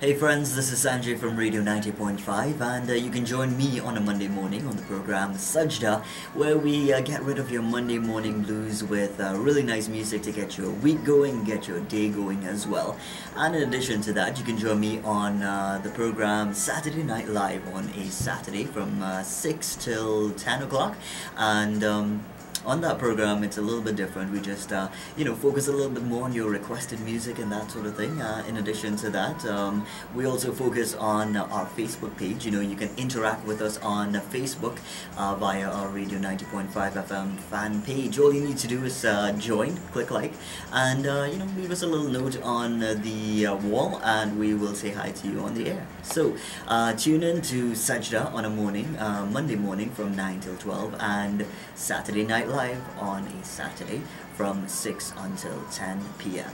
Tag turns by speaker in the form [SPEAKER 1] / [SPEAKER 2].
[SPEAKER 1] Hey friends, this is Sanjay from Radio 90.5 and uh, you can join me on a Monday morning on the program Sajda where we uh, get rid of your Monday morning blues with uh, really nice music to get your week going, get your day going as well. And in addition to that, you can join me on uh, the program Saturday Night Live on a Saturday from uh, 6 till 10 o'clock and um, on that program it's a little bit different. We just uh, you know focus a little bit more on your requested music and that sort of thing uh, in addition to that. Um, we also focus on our facebook page. You know you can interact with us on facebook uh, via our radio 90.5 fm fan page. All you need to do is uh, join click like and uh, you know leave us a little note on uh, the wall and we will say hi to you on the air. So tune in to sajda on a morning monday morning from 9 till 12 and saturday night live on a Saturday from 6 until 10 p.m.